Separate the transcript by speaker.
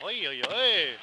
Speaker 1: ôi ôi ôi.